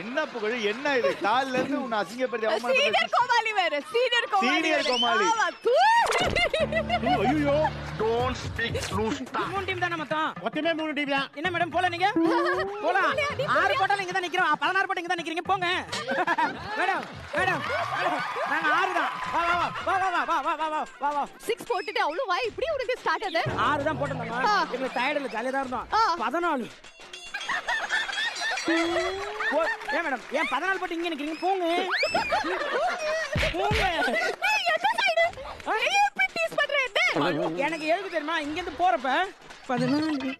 என்ன புகழ் என்ன இது கால்ல இருந்து உன்னை அசிங்கப்படுத்தி அவமானப்படுத்தி சீனியர் கோமாளி வேற சீனியர் கோமாளி Senior வேற. கோமாளி. ஆமா, தூ. ஐயோ மூணு டீம் தானே மொத்தம் மொத்தமே மூணு டீம் தான் என்ன மேடம் போல நீங்க போலாம் ஆறு போட்டாலும் இங்க தான் நிக்கிறோம் பதினாறு போட்டா இங்க தான் நிக்கிறீங்க போங்க மேடம் மேடம் மேடம், நாங்க ஆறு தான் வா வா வா வா வா வா வா வா வா வா வா சிக்ஸ் போட்டுட்டு அவ்வளவு வாய் இப்படி உனக்கு ஸ்டார்ட் ஆகுது ஆறு தான் போட்டிருந்தாங்க ஆ. எங்களுக்கு டயர்ட் இல்ல ஜாலியா தான் இருந்தோம் ஆ. பதினாலு போ- ஏன் மேடம் ஏன் பதினாலு பட்டு இங்கே நிக்கிறீங்க? போங்க. போங்க. எனக்கு எழுது தெரியுமா? இங்க இருந்து போறப்ப பதினாலு.